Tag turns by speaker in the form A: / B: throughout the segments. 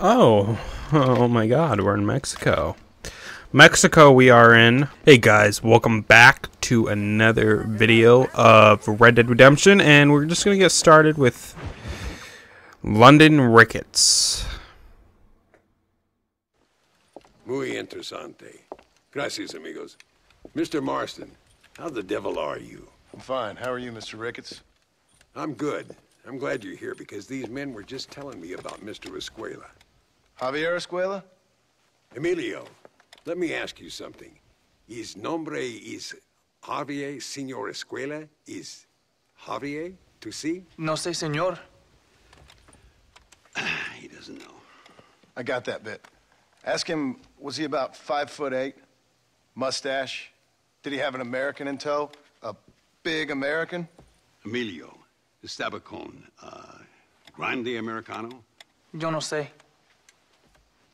A: Oh, oh my god, we're in Mexico. Mexico we are in. Hey guys, welcome back to another video of Red Dead Redemption, and we're just gonna get started with Landon Ricketts.
B: Muy interesante. Gracias, amigos. Mr. Marston, how the devil are you?
C: I'm fine. How are you, Mr. Ricketts?
B: I'm good. I'm glad you're here because these men were just telling me about Mr. Escuella.
C: Javier Escuella?
B: Emilio, let me ask you something. His nombre is Javier Senor Escuella? Is Javier to see?
D: No sé, señor.
B: He doesn't know.
C: I got that bit. Ask him, was he about five foot eight? Mustache? Did he have an American in tow? A big American?
B: Emilio, Estabacon, uh, Grande Americano?
D: Yo no sé.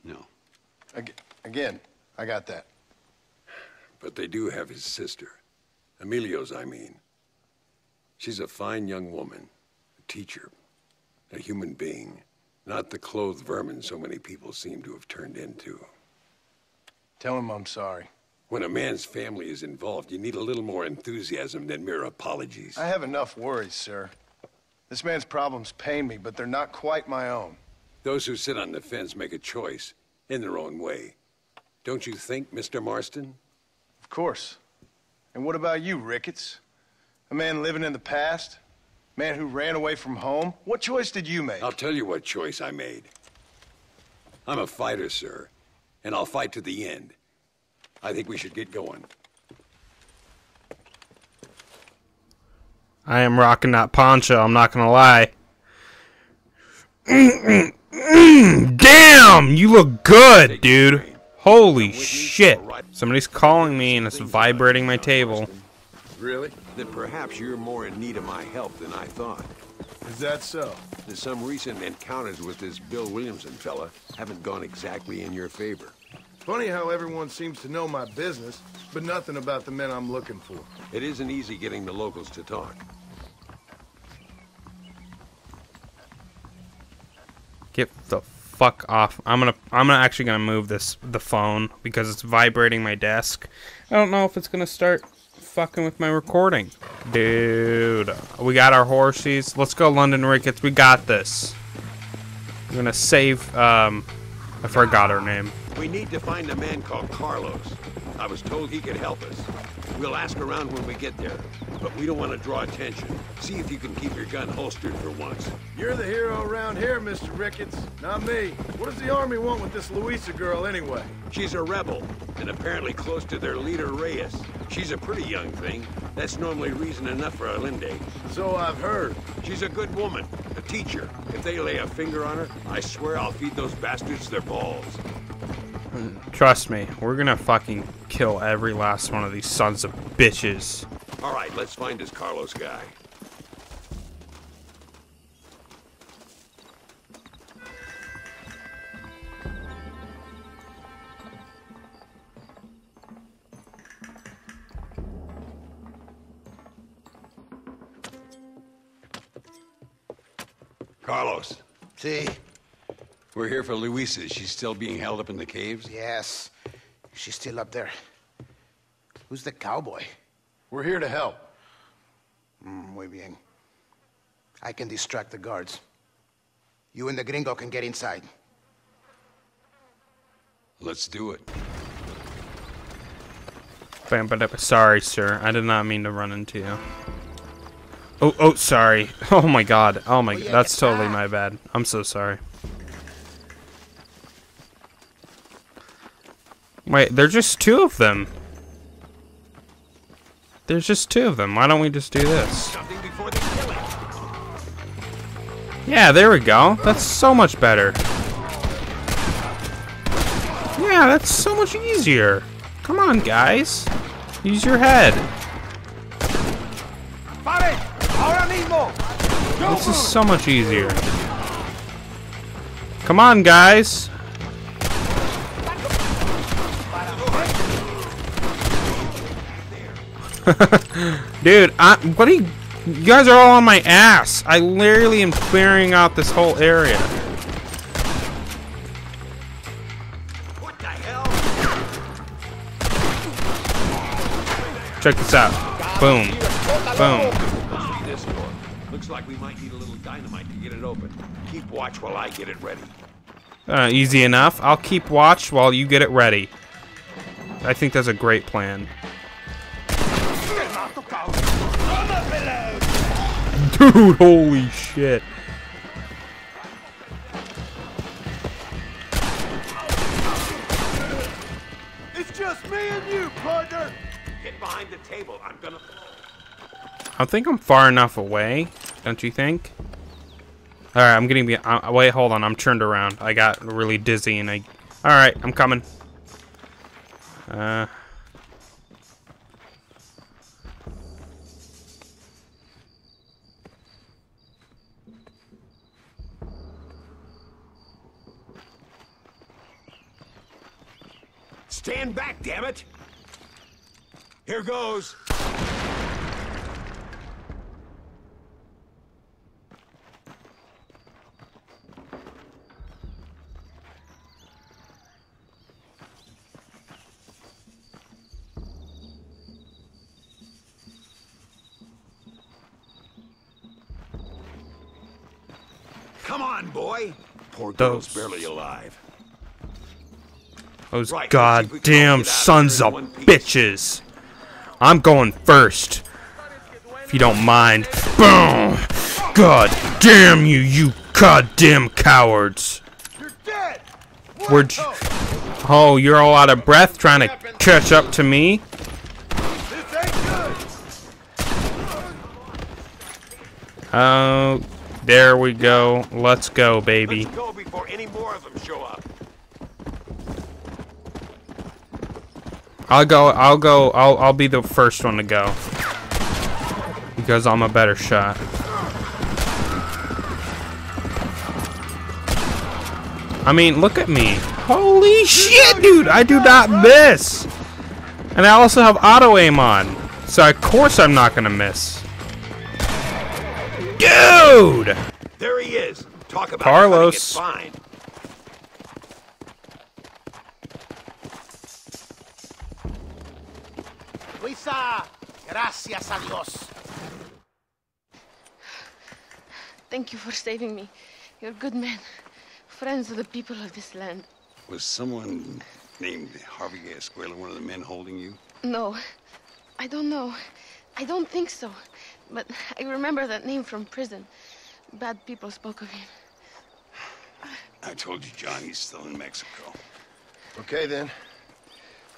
B: No.
C: Again, I got that.
B: But they do have his sister. Emilio's, I mean. She's a fine young woman, a teacher, a human being, not the clothed vermin so many people seem to have turned into.
C: Tell him I'm sorry.
B: When a man's family is involved, you need a little more enthusiasm than mere apologies.
C: I have enough worries, sir. This man's problems pain me, but they're not quite my own.
B: Those who sit on the fence make a choice in their own way. Don't you think, Mr. Marston?
C: Of course. And what about you, Ricketts? A man living in the past? Man who ran away from home? What choice did you make?
B: I'll tell you what choice I made. I'm a fighter, sir, and I'll fight to the end. I think we should get going.
A: I am rocking that poncho, I'm not gonna lie. Mm, damn, you look good, dude. Holy shit. Somebody's calling me and it's vibrating my table.
B: Really? Then perhaps you're more in need of my help than I thought.
C: Is that so?
B: That some recent encounters with this Bill Williamson fella haven't gone exactly in your favor.
C: Funny how everyone seems to know my business, but nothing about the men I'm looking for.
B: It isn't easy getting the locals to talk.
A: Get the fuck off. I'm gonna I'm gonna actually gonna move this the phone because it's vibrating my desk. I don't know if it's gonna start fucking with my recording. Dude. We got our horses. Let's go Landon Ricketts. We got this. I'm gonna save um I forgot her name.
B: We need to find a man called Carlos. I was told he could help us. We'll ask around when we get there, but we don't want to draw attention. See if you can keep your gun holstered for once.
C: You're the hero around here, Mr. Ricketts, not me. What does the army want with this Luisa girl anyway?
B: She's a rebel, and apparently close to their leader, Reyes. She's a pretty young thing. That's normally reason enough for Allende.
C: So I've heard.
B: She's a good woman, a teacher. If they lay a finger on her, I swear I'll feed those bastards their balls.
A: Trust me, we're gonna fucking kill every last one of these sons of bitches.
B: All right, let's find this Carlos guy. Carlos,
E: See?
B: We're here for Luisa. She's still being held up in the caves?
E: Yes. She's still up there. Who's the cowboy?
C: We're here to help.
E: Mm, muy bien. I can distract the guards. You and the gringo can get inside.
B: Let's do it.
A: Bam, ba, da, ba. Sorry, sir. I did not mean to run into you. Oh, oh, sorry. Oh my god. Oh my,
E: yeah,
A: that's
E: yeah.
A: totally my bad. I'm so sorry. Wait, there's just two of them. There's just two of them. Why don't we just do this?
B: Something before the killing.
A: Yeah, there we go. That's so much better. Yeah, that's so much easier. Come on, guys. Use your head. This is so much easier. Come on, guys. Dude, I, what are you, you guys are all on my ass. I literally am clearing out this whole area. What the hell? Check this out. Boom. Boom.
B: This. Looks like we might need a little dynamite to get it open. Keep watch while I get it ready.
A: Uh, easy enough. I'll keep watch while you get it ready. I think that's a great plan. Dude, holy shit.
C: It's just me and you, partner.
B: Get behind the table. I'm gonna.
A: I think I'm far enough away, don't you think? Alright, I'm getting... Be uh, wait, hold on. I'm turned around. I got really dizzy and I... Alright, I'm coming. Uh...
B: Stand back, damn it! Here goes. Come on, boy. Poor girl's barely alive.
A: Those
B: Right, let's see if we can all
A: goddamn
B: get out of
A: sons of
B: in one piece.
A: bitches. I'm going first. If you don't mind. Boom! God damn you, you goddamn cowards.
C: You're dead.
A: You... Oh, you're all out of breath trying to catch up to me?
C: This ain't good.
A: Oh, there we go. Let's go, baby.
B: Let's go before any more of them show up.
A: I'll go. I'll go. I'll. I'll be the first one to go because I'm a better shot. I mean, look at me. Holy shit, dude! I do not miss, and I also have auto aim on, so of course I'm not gonna miss. Dude!
B: There he is. Talk about
A: Carlos.
B: cutting it fine.
E: Luisa, gracias a Dios.
F: Thank you for saving me. You're good men. Friends of the people of this land.
B: Was someone named Javier Escuella one of the men holding you?
F: No, I don't know. I don't think so. But I remember that name from prison. Bad people spoke of him.
B: I told you Johnny's still in Mexico.
C: Okay then.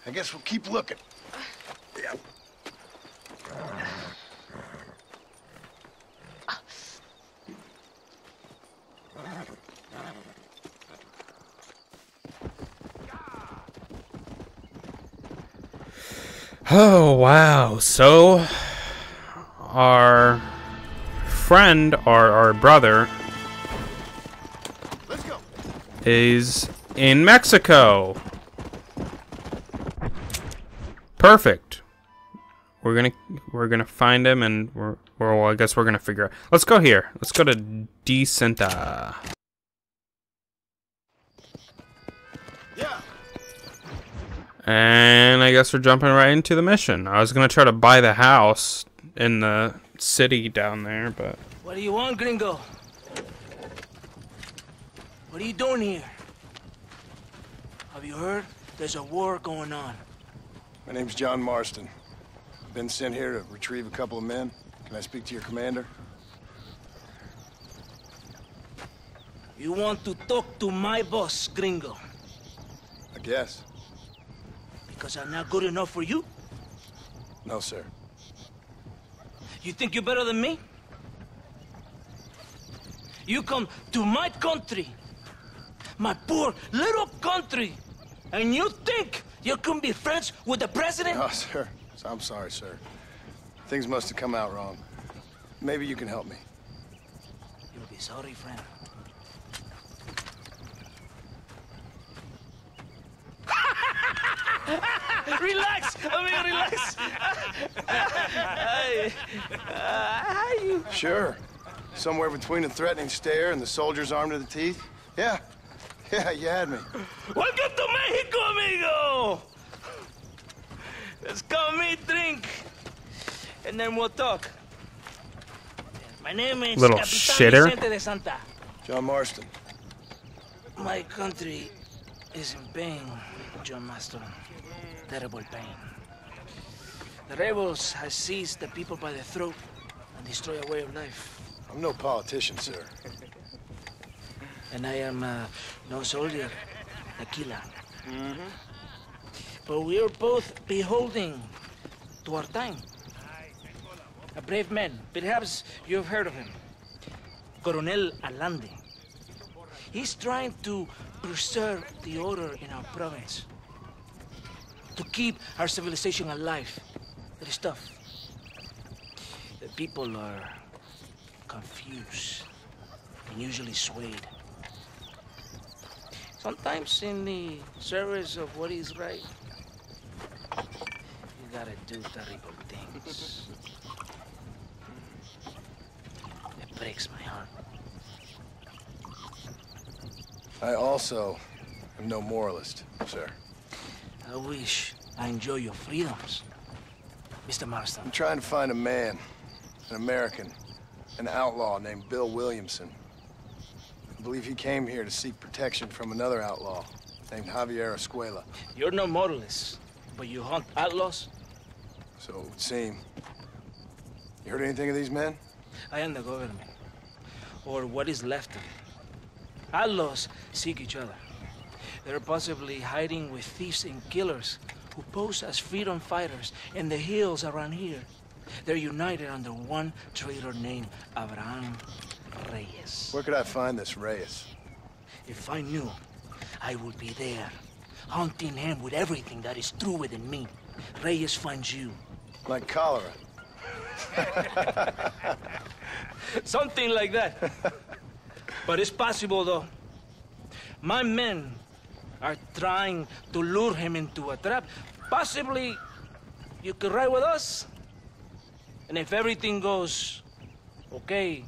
C: I guess we'll keep looking.
B: Yeah.
A: Oh, wow. So, our friend, or our brother, is in Mexico. Perfect. We're gonna we're gonna find him, and we're well, I guess we're gonna figure out. Let's go here. Let's go to de
C: Santa.
A: And I guess we're jumping right into the mission. I was gonna try to buy the house in the city down there, but
D: What do you want, gringo? What are you doing here? Have you heard? There's a war going on.
C: My name's John Marston. I've been sent here to retrieve a couple of men. Can I speak to your commander?
D: You want to talk to my boss, gringo,
C: I guess.
D: Because I'm not good enough for you?
C: No, sir.
D: You think you're better than me? You come to my country, my poor little country, and you think you can be friends with the president?
C: No, sir. I'm sorry, sir. Things must have come out wrong. Maybe you can help me.
D: You'll be sorry, friend. relax, amigo, relax. Ay, ah, you.
C: Sure. Somewhere between a threatening stare and the soldier's armed to the teeth? Yeah. Yeah, you had me.
D: Welcome to Mexico, amigo. Let's come meet, drink, and then we'll talk. My name is
A: Little
D: Capitan
A: shitter.
D: Vicente de Santa.
C: John Marston.
D: My country is in pain, John Marston. Terrible pain. The rebels have seized the people by the throat and destroy a way of life.
C: I'm no politician, sir.
D: And I am uh, no soldier, a killer. But we are both beholding to our time. A brave man. Perhaps you have heard of him. Coronel Allende. He's trying to preserve the order in our province. To keep our civilization alive. It is tough. The people are confused and usually swayed. Sometimes in the service of what is right, you gotta do terrible things. It breaks my heart.
C: I also am no moralist, sir.
D: I wish I enjoy your freedoms, Mr. Marston.
C: I'm trying to find a man, an American, an outlaw named Bill Williamson. I believe he came here to seek protection from another outlaw named Javier Escuella.
D: You're no moralist, but you hunt outlaws.
C: So it would seem. You heard anything of these men?
D: I am the government, or what is left of it. Outlaws seek each other. They're possibly hiding with thieves and killers who pose as freedom fighters in the hills around here. They're united under one traitor named Abraham Reyes.
C: Where could I find this Reyes?
D: If I knew, I would be there, hunting him with everything that is true within me. Reyes finds you.
C: Like cholera.
D: Something like that. but it's possible, though. My men are trying to lure him into a trap. Possibly, you could ride with us. And if everything goes okay,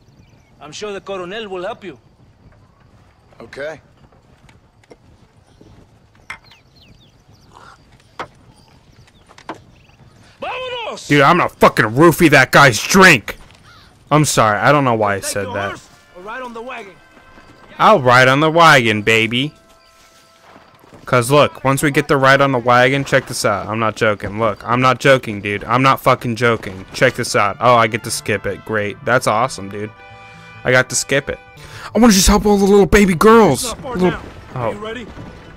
D: I'm sure the Coronel will help you.
C: Okay.
D: Vámonos!
A: Dude, I'm gonna fucking roofie that guy's drink. I'm sorry, I don't know why I said that.
D: Or ride on the wagon.
A: I'll ride on the wagon, baby. Cause look, once we get the ride on the wagon, check this out. I'm not joking. Look, I'm not joking, dude. I'm not fucking joking. Check this out. Oh, I get to skip it. Great. That's awesome, dude. I got to skip it. I want to just help all the little baby girls. Little-
G: down. Oh. Are you
A: oh,
G: ready?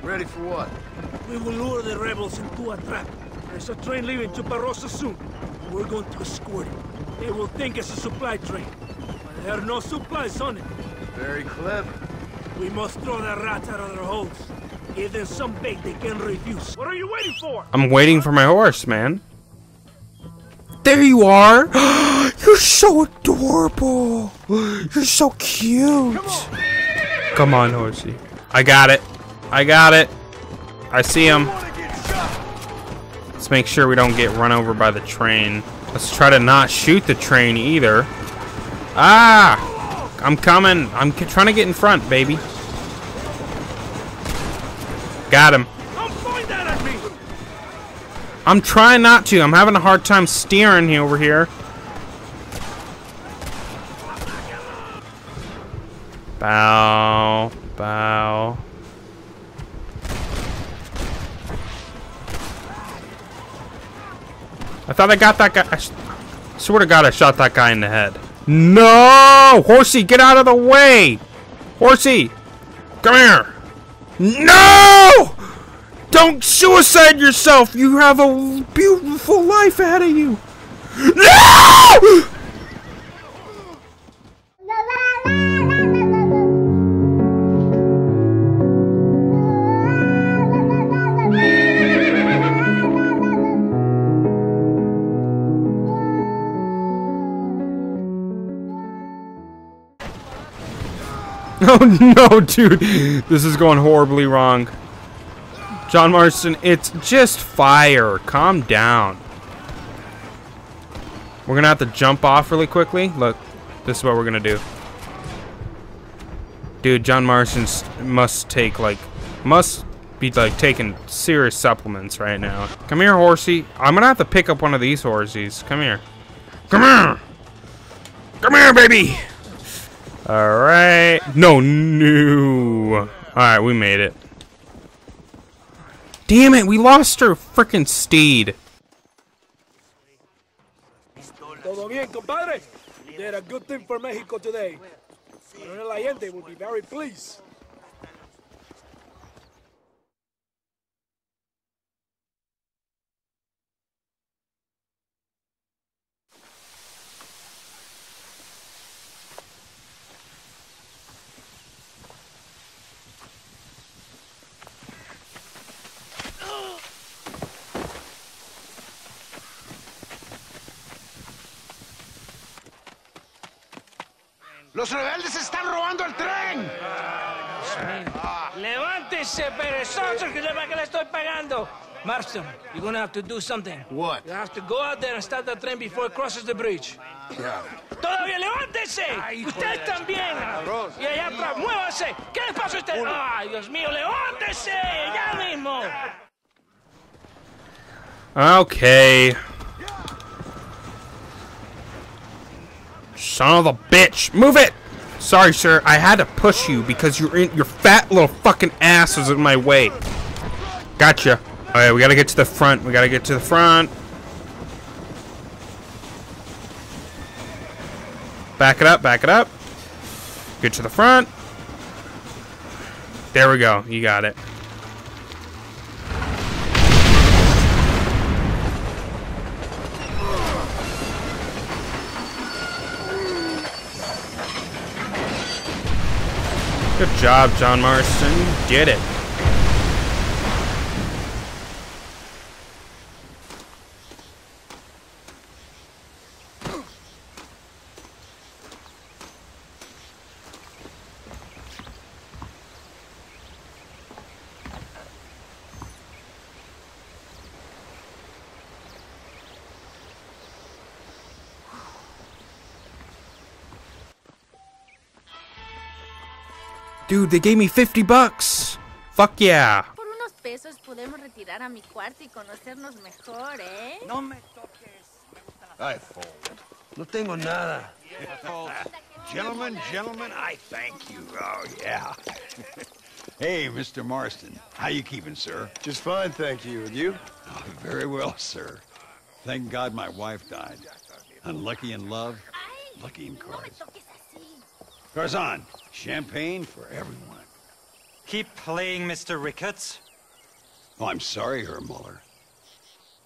C: Ready for what?
G: We will lure the rebels into a trap. There's a train leaving to Chuparosa soon. We're going to escort it. They will think it's a supply train. But there are no supplies on it.
C: Very clever.
G: We must throw the rats out of their holes. Give them some bait they can refuse. What are you waiting for?
A: I'm waiting for my horse, man. There you are. You're so adorable. You're so cute. Come on, horsey. I got it. I got it. I see him. Let's make sure we don't get run over by the train. Let's try to not shoot the train either. Ah! I'm coming. I'm trying to get in front, baby. Got him.
G: Don't point that at me!
A: I'm trying not to. I'm having a hard time steering here over here. Bow, bow. I thought I got that guy. I swear to God, I shot that guy in the head. No! Horsey, get out of the way! Horsey! Come here! No! Don't suicide yourself! You have a beautiful life ahead of you! No! Oh no, dude! This is going horribly wrong. John Marston, it's just fire. Calm down. We're gonna have to jump off really quickly. Look, this is what we're gonna do. Dude, John Marston must take like, must be like taking serious supplements right now. Come here, horsey. I'm gonna have to pick up one of these horsies. Come here. Come here. Come here, baby. All right. No, no. All right, we made it. Damn it, we lost our freaking steed.
H: Todo bien, compadre? Did a good thing for Mexico today. Coronel Allende will be very pleased.
E: ¡Los rebeldes están robando el tren!
D: Levántese, perezosos, que sepa que le estoy pagando. Marston, you're gonna have to do something.
C: What?
D: You have to go out there and start the train before it crosses the bridge. ¡Todavía levántese! ¡Usted también! Y allá atrás, muévase. ¿Qué le pasa a usted? ¡Ay, Dios mío, levántese! ¡Ya mismo!
A: Okay. Son of a bitch. Move it! Sorry, sir. I had to push you because you're in your fat little fucking ass was in my way. Gotcha. Alright, we gotta get to the front. We gotta get to the front. Back it up, back it up. Get to the front. There we go. You got it. Good job, John Marston. Did it. Dude, they gave me 50 bucks. Fuck yeah.
I: Por unos pesos podemos retirar a mi cuarto y conocernos mejor, ¿eh?
J: I fold. No tengo nada.
B: Gentlemen, gentlemen, I thank you. Oh, yeah. hey, Mr. Marston. How you keeping, sir?
C: Just fine, thank you. And you?
B: Oh, very well, sir. Thank God my wife died. Unlucky in love, lucky in cards. Garzon, champagne for everyone.
K: Keep playing, Mr. Ricketts.
B: Oh, I'm sorry, Herr Muller.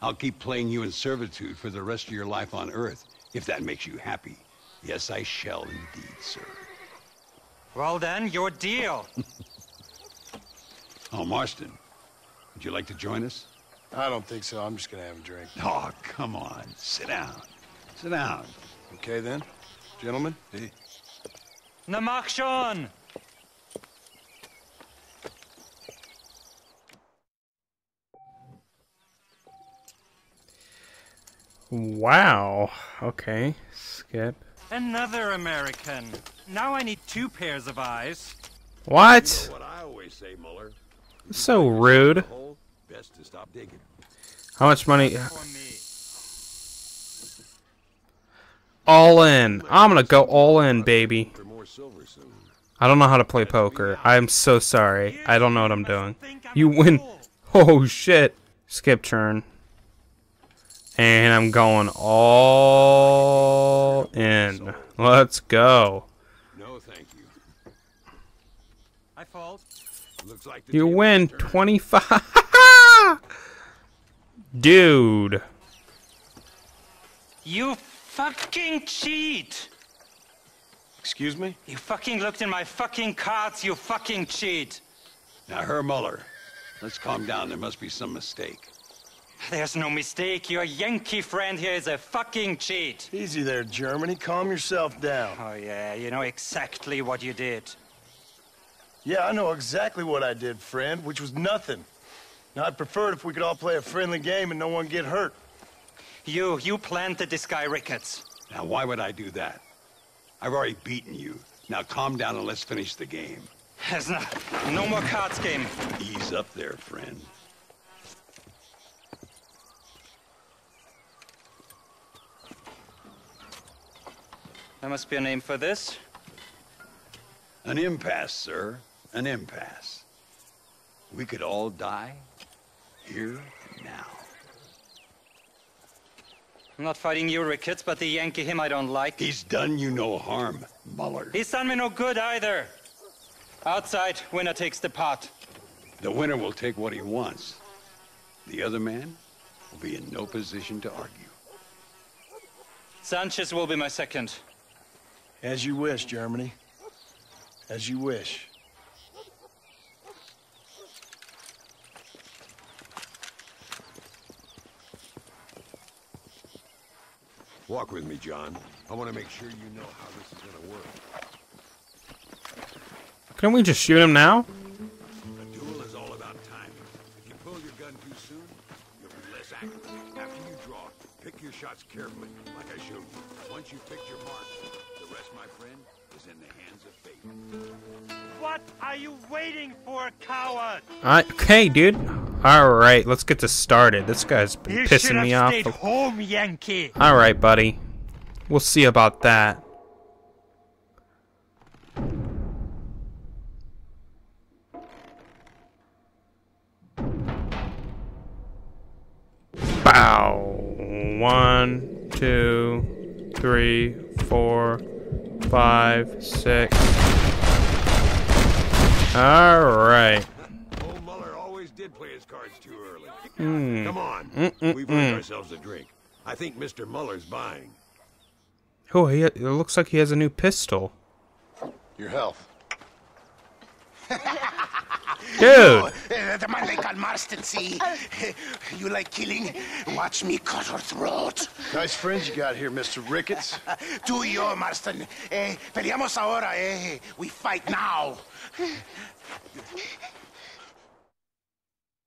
B: I'll keep playing you in servitude for the rest of your life on Earth, if that makes you happy. Yes, I shall indeed, sir.
K: Well then, your deal.
B: Oh, Marston, would you like to join us?
C: I don't think so. I'm just gonna have a drink.
B: Oh, come on. Sit down. Sit down.
C: Okay then, gentlemen.
B: Hey.
K: Na mach schon!
A: Wow. Okay. Skip.
K: Another American. Now I need two pairs of eyes.
A: What?
J: What I always say, Muller.
A: So rude.
J: Hole, best to stop digging.
A: How much money? All in. I'm gonna go all in, baby.
J: For more silver soon.
A: I don't know how to play poker. I'm so sorry. I don't know what I'm doing. You win. Oh shit. Skip turn. And I'm going all in. Let's go.
J: No, thank you.
K: I fold.
J: Looks like
A: You win 25. Dude.
K: You fucking cheat!
C: Excuse me?
K: You fucking looked in my fucking cards, you fucking cheat!
B: Now, Herr Muller, let's calm down. There must be some mistake.
K: There's no mistake, your Yankee friend here is a fucking cheat!
C: Easy there, Germany. Calm yourself down.
K: Oh yeah, you know exactly what you did.
C: Yeah, I know exactly what I did, friend, which was nothing. Now, I'd prefer it if we could all play a friendly game and no one get hurt.
K: You, you planted this guy Ricketts.
B: Now, why would I do that? I've already beaten you. Now, calm down and let's finish the game.
K: There's no, no more cards game.
B: Ease up there, friend.
K: There must be a name for this.
L: An impasse, sir. An impasse. We could all die here now.
K: I'm not fighting you, Ricketts, but the Yankee him I don't like.
L: He's done you no harm, Muller.
K: He's done me no good either. Outside, winner takes the pot.
L: The winner will take what he wants. The other man will be in no position to argue.
K: Sanchez will be my second.
C: As you wish, Germany. As you wish.
B: Walk with me, John. I want to make sure you know how this is going to work.
A: Can we just shoot him now?
B: A duel is all about timing. If you pull your gun too soon, you'll be less accurate. After you draw, pick your shots carefully, like I showed you. Once you've picked your mark, the rest, my friend, is in the hands of fate.
M: What are you waiting for, coward?
A: I, okay, dude. All right, let's get this started. This guy's been
M: You
A: pissing
M: have
A: me off.
M: stayed home, Yankee.
A: All right, buddy. We'll see about that. Two, three, four, five, six. All right.
B: Old Muller always did play his cards too early.
A: Hmm.
B: Come on.
A: Mm-mm-mm.
B: We've earned ourselves a drink. I think Mr. Muller's buying.
A: Oh, he, it looks like he has a new pistol.
C: Your health.
A: Dude.
E: Uh, the man they call Marston, see? You like killing? Watch me cut her throat.
C: Nice friends you got here, Mr. Ricketts.
E: Do yo, Marston. Eh, peleamos ahora, eh? We fight now.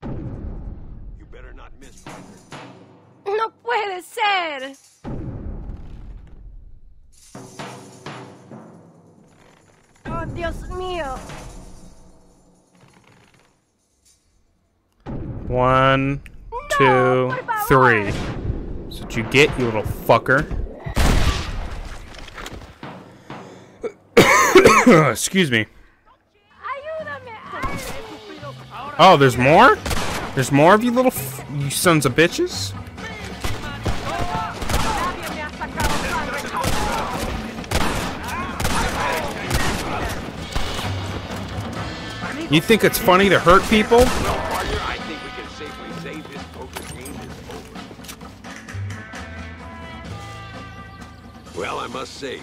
B: You better not miss.
N: No puede ser. Oh, Dios mío.
A: One, two, three. That's what you get, you little fucker. Excuse me. Oh, there's more? There's more of you little you sons of bitches? You think it's funny to hurt people?
B: Well, I must say,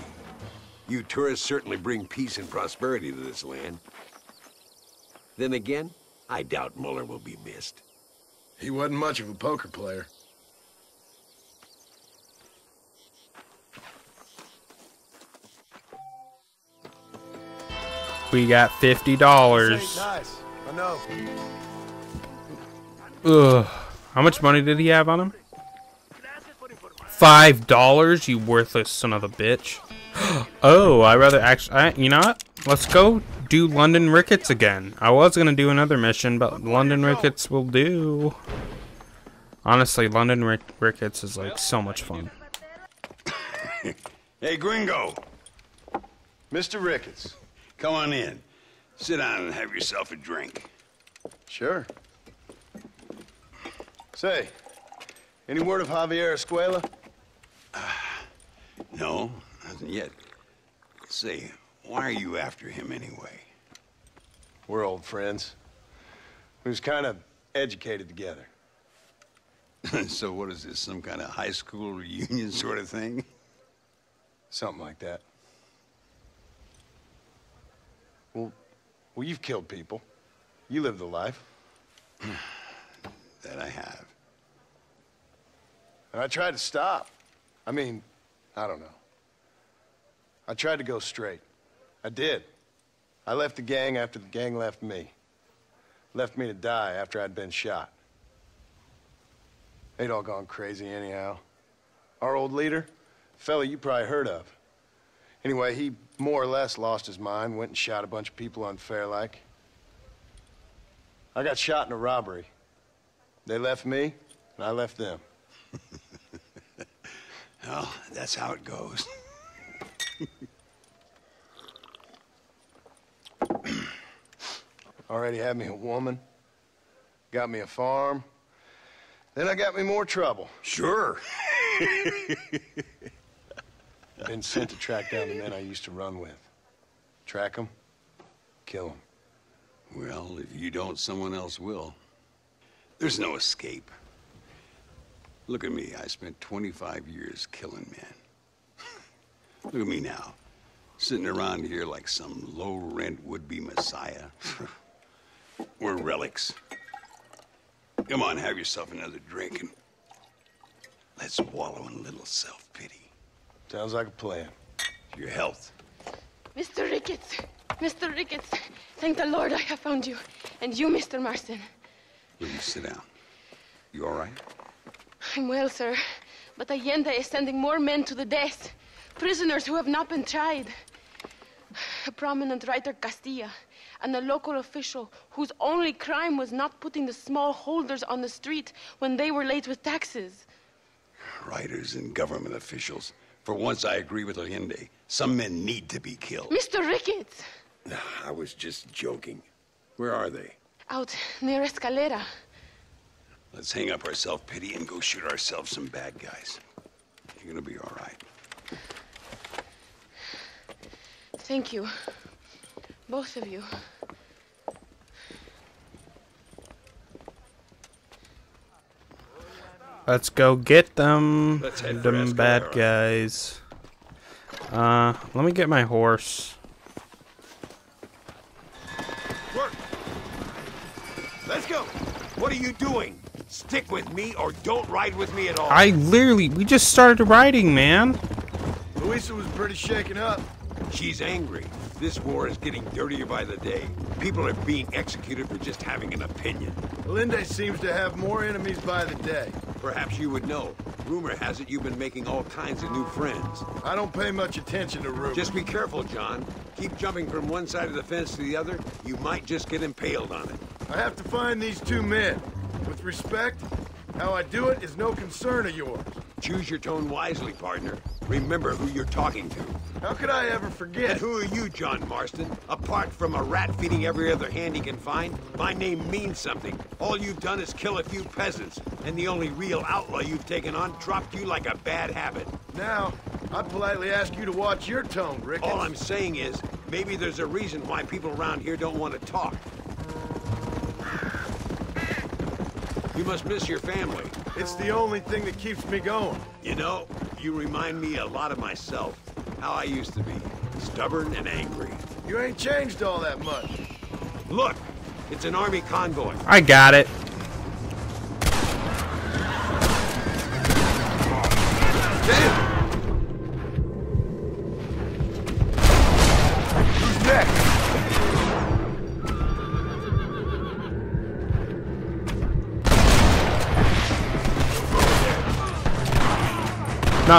B: you tourists certainly bring peace and prosperity to this land. Then again, I doubt Muller will be missed.
C: He wasn't much of a poker player.
A: We got fifty dollars.
C: nice. I know.
A: Ugh. How much money did he have on him? Five dollars, you worthless son of a bitch. oh, I rather actually. I, you know what? Let's go do Landon Ricketts again. I was gonna do another mission, but Landon Ricketts will do. Honestly, Landon Rick Ricketts is like so much fun.
L: Hey, Gringo.
C: Mr. Ricketts.
L: Come on in. Sit down and have yourself a drink.
C: Sure. Say, any word of Javier Escuella?
L: No, nothing yet. Say, why are you after him anyway?
C: We're old friends. We was kind of educated together.
L: so what is this, some kind of high school reunion sort of thing?
C: Something like that. Well, well, you've killed people. You lived the life.
L: that I have.
C: And I tried to stop. I mean, I don't know. I tried to go straight. I did. I left the gang after the gang left me. Left me to die after I'd been shot. They'd all gone crazy anyhow. Our old leader, fella you probably heard of. Anyway, he more or less lost his mind, went and shot a bunch of people unfair like. I got shot in a robbery. They left me, and I left them.
L: Well, that's how it goes.
C: Already had me a woman, got me a farm, then I got me more trouble.
B: Sure.
C: Been sent to track down the men I used to run with. Track them, kill them.
B: Well, if you don't, someone else will. There's no escape. Look at me. I spent 25 years killing men. Look at me now. Sitting around here like some low-rent would-be messiah. We're relics. Come on, have yourself another drink and let's wallow in a little self-pity.
C: Sounds like a plan.
B: Your health.
F: Mr. Ricketts, Mr. Ricketts, thank the Lord I have found you. And you, Mr. Marston.
B: Will you sit down? You all right?
F: I'm well, sir. But Allende is sending more men to the death. Prisoners who have not been tried. A prominent writer, Castilla, and a local official whose only crime was not putting the small holders on the street when they were late with taxes.
B: Writers and government officials. For once, I agree with Allende. Some men need to be killed.
F: Mr. Ricketts!
B: I was just joking. Where are they?
F: Out near Escalera.
B: Let's hang up our self-pity and go shoot ourselves some bad guys. You're gonna be all right.
F: Thank you. Both of you.
A: Let's go get them.
B: Let's head
A: them bad
B: Escalera.
A: guys. Uh, let me get my horse.
O: Work. Let's go. What are you doing? Stick with me or don't ride with me at all.
A: I literally, we just started riding, man.
C: Luisa was pretty shaken up.
O: She's angry. This war is getting dirtier by the day. People are being executed for just having an opinion.
C: Linde seems to have more enemies by the day.
O: Perhaps you would know. Rumor has it you've been making all kinds of new friends.
C: I don't pay much attention to rumors.
O: Just be careful, John. Keep jumping from one side of the fence to the other. You might just get impaled on it.
C: I have to find these two men. With respect, how I do it is no concern of yours.
O: Choose your tone wisely, partner. Remember who you're talking to.
C: How could I ever forget?
O: And who are you, John Marston? Apart from a rat feeding every other hand he can find, my name means something. All you've done is kill a few peasants, and the only real outlaw you've taken on dropped you like a bad habit.
C: Now, I politely ask you to watch your tone, Ricketts.
O: All I'm saying is, maybe there's a reason why people around here don't want to talk. You must miss your family.
C: It's the only thing that keeps me going.
O: You know, you remind me a lot of myself. How I used to be. Stubborn and angry.
C: You ain't changed all that much.
O: Look! It's an army convoy.
A: I got it.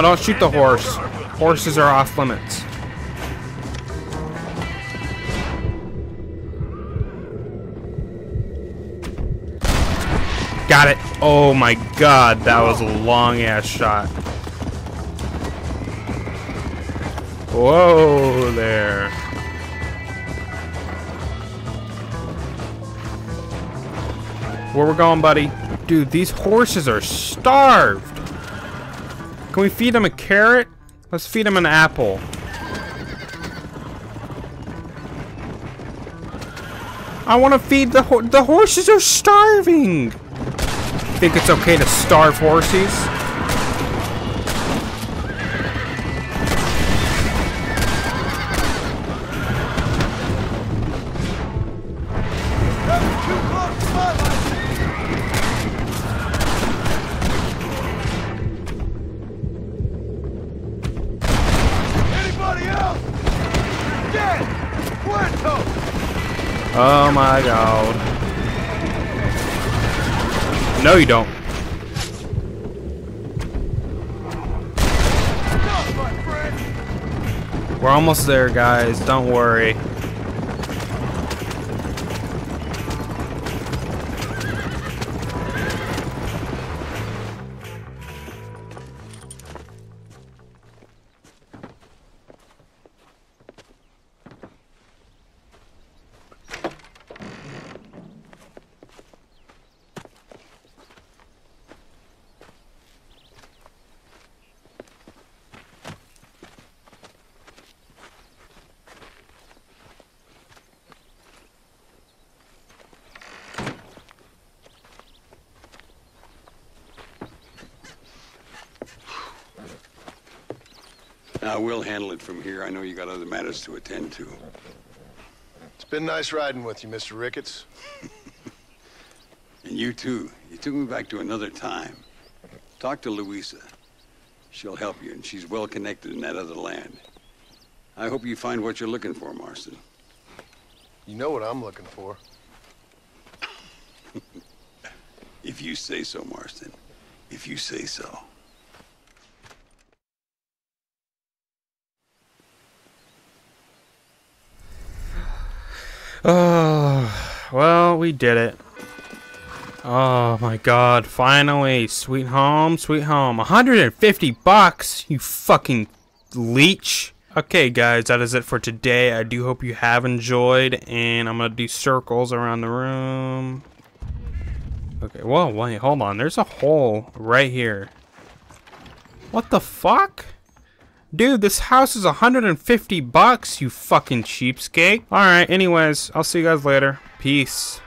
A: Don't shoot the horse. Horses are off limits. Got it. Oh my god, that was a long ass shot. Whoa there. Where we're going, buddy? Dude, these horses are starved. Can we feed them a carrot? Let's feed them an apple. I want to feed the ho the horses are starving. Think it's okay to starve horses? My god. No, you don't. We're almost there, guys. Don't worry.
B: Now, we'll handle it from here. I know you got other matters to attend to.
C: It's been nice riding with you, Mr. Ricketts.
B: And you too. You took me back to another time. Talk to Luisa. She'll help you, and she's well connected in that other land. I hope you find what you're looking for, Marston.
C: You know what I'm looking for.
B: If you say so, Marston. If you say so.
A: Oh, well, we did it. Oh my god, finally. Sweet home, sweet home. 150 bucks, you fucking leech. Okay, guys, that is it for today. I do hope you have enjoyed, and I'm gonna do circles around the room. Okay, whoa, wait, hold on. There's a hole right here. What the fuck? Dude, this house is 150 bucks, you fucking cheapskate. Alright, anyways, I'll see you guys later. Peace.